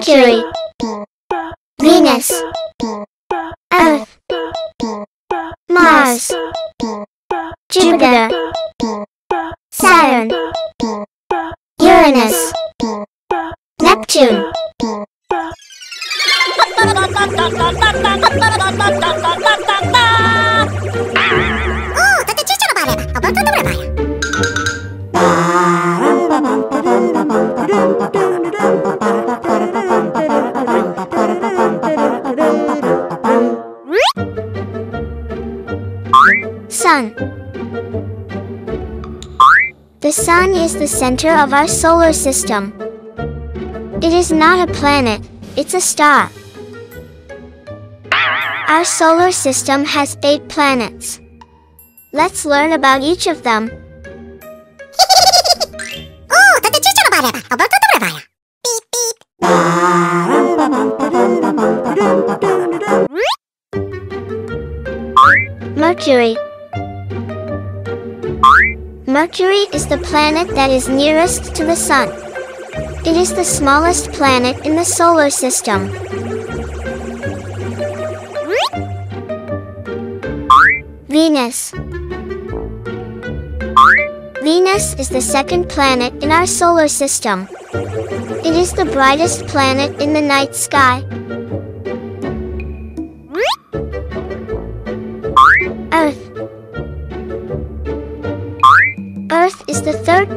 Mercury, Venus, Earth, Mars, Jupiter, Saturn, Uranus, Neptune. Sun. The Sun is the center of our solar system. It is not a planet, it's a star. Our solar system has eight planets. Let's learn about each of them. Mercury Mercury is the planet that is nearest to the Sun. It is the smallest planet in the solar system. Venus. Venus is the second planet in our solar system. It is the brightest planet in the night sky.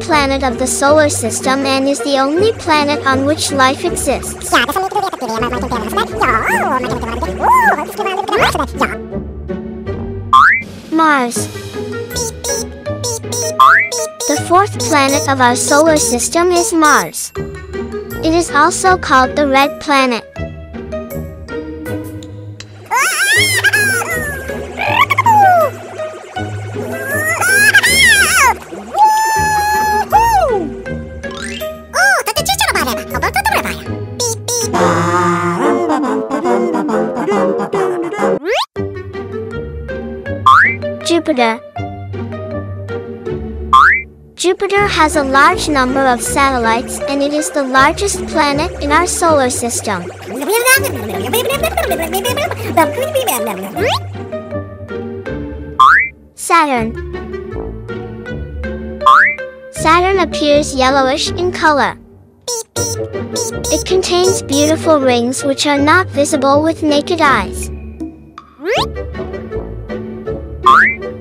planet of the solar system and is the only planet on which life exists. Mars. The fourth planet of our solar system is Mars. It is also called the red planet. Jupiter. Jupiter has a large number of satellites and it is the largest planet in our solar system. Saturn. Saturn appears yellowish in color. It contains beautiful rings which are not visible with naked eyes.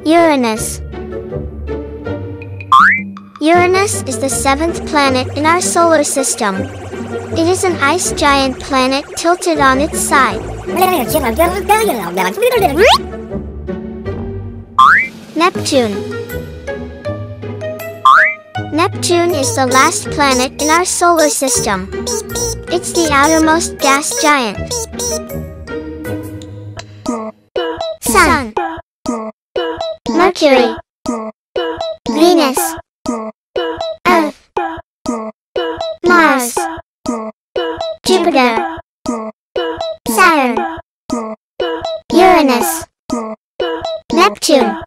Uranus. Uranus is the seventh planet in our solar system. It is an ice giant planet tilted on its side. Neptune. Neptune is the last planet in our solar system. It's the outermost gas giant. Mercury. Venus. Earth. Mars. Jupiter. Saturn. Uranus. Neptune.